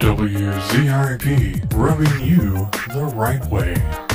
WZIP rubbing you the right way.